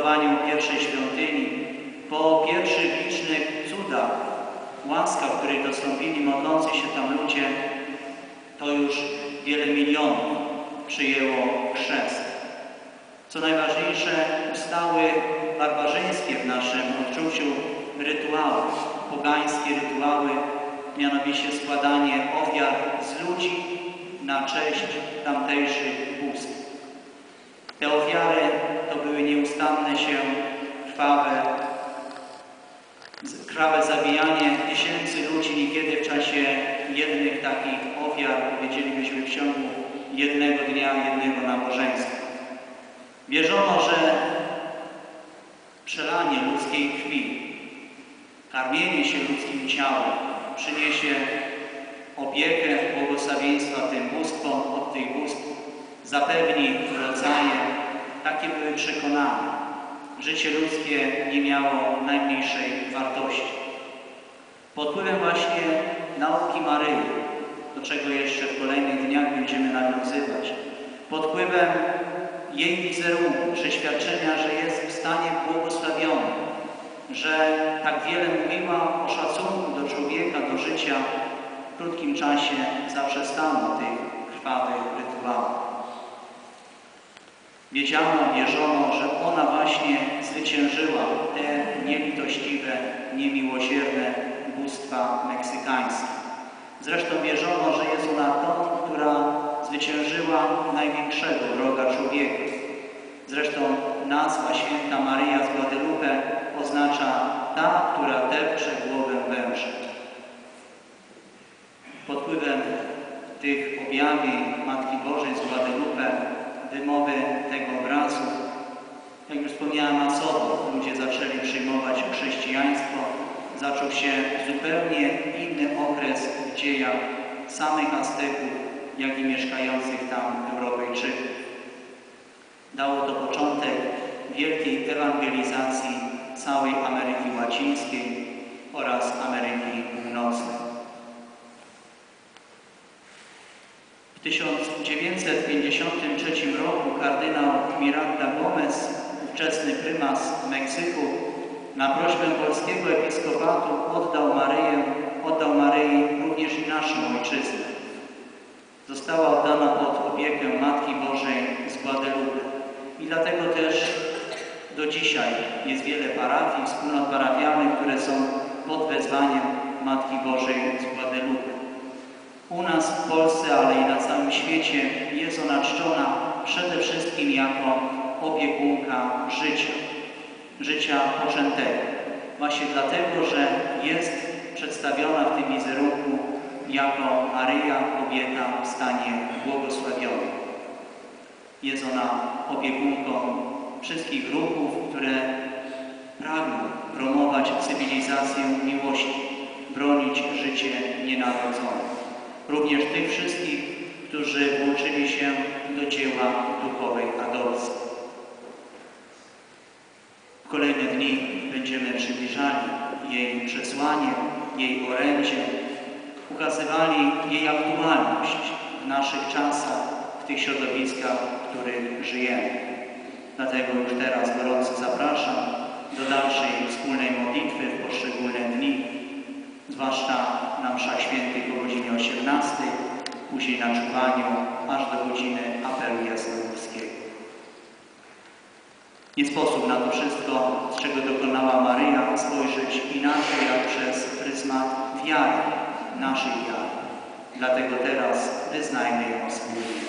wybudowaniu pierwszej świątyni, po pierwszych licznych cudach, łaskach, których dostąpili modlący się tam ludzie, to już wiele milionów przyjęło chrzest. Co najważniejsze, ustały barbarzyńskie w naszym odczuciu rytuały, pogańskie rytuały, mianowicie składanie ofiar z ludzi na cześć tamtejszych bóstw. Te ofiary to były nieustanne się, krwawe, krwawe zabijanie tysięcy ludzi niekiedy w czasie jednych takich ofiar, powiedzielibyśmy w ciągu jednego dnia, jednego nabożeństwa. Wierzono, że przelanie ludzkiej krwi, karmienie się ludzkim ciałem przyniesie opiekę, błogosławieństwa tym bóstwom od tych bóstw, zapewni rodzaje. Takie były przekonania. Życie ludzkie nie miało najmniejszej wartości. Pod wpływem właśnie nauki Maryi, do czego jeszcze w kolejnych dniach będziemy nawiązywać, pod wpływem jej wizerunku, przeświadczenia, że jest w stanie błogosławionym, że tak wiele mówiła o szacunku do człowieka, do życia, w krótkim czasie zaprzestano tych krwawych rytuałów. Wiedziano, wierzono, że ona właśnie zwyciężyła te nielitościwe, niemiłosierne bóstwa meksykańskie. Zresztą wierzono, że jest ona tą, która zwyciężyła największego wroga człowieka. Zresztą nazwa święta Maryja z Guadalupe oznacza ta, która depcze głowę węża. Pod wpływem tych objawień Matki Bożej z Guadalupe, wymowy tego obrazu, jak już wspomniałem masowo, ludzie zaczęli przyjmować chrześcijaństwo, zaczął się zupełnie inny okres w dziejach samych Azteków, jak i mieszkających tam Europejczyków. Dało to początek wielkiej ewangelizacji całej Ameryki Łacińskiej oraz Ameryki W 1953 roku kardynał Miranda Gomez, ówczesny prymas Meksyku, na prośbę polskiego episkopatu oddał Maryję, oddał Maryi również i naszą ojczyznę. Została oddana pod opiekę Matki Bożej z Guadalupe. I dlatego też do dzisiaj jest wiele parafii, wspólnot parafialnych, które są pod wezwaniem Matki Bożej z Guadalupe. U nas w Polsce, świecie jest ona czczona przede wszystkim jako opiekunka życia, życia poczętego. Właśnie dlatego, że jest przedstawiona w tym wizerunku jako Maryja, kobieta w stanie błogosławionym. Jest ona opiekunką wszystkich ruchów, które pragną promować cywilizację miłości, bronić życie nienarodzone. Również tych wszystkich, którzy włączyli się do dzieła duchowej adopcji. W kolejne dni będziemy przybliżali jej przesłanie, jej orędzie, ukazywali jej aktualność w naszych czasach, w tych środowiskach, w których żyjemy. Dlatego już teraz gorąco zapraszam do dalszej wspólnej modlitwy w poszczególne dni, zwłaszcza na mszach świętych o godzinie 18, później na czuwaniu, aż do godziny apelu jasnogórskiego. Nie sposób na to wszystko, z czego dokonała Maryja, spojrzeć inaczej jak przez pryzmat wiary, naszej wiary. Dlatego teraz wyznajmy ją wspólnie.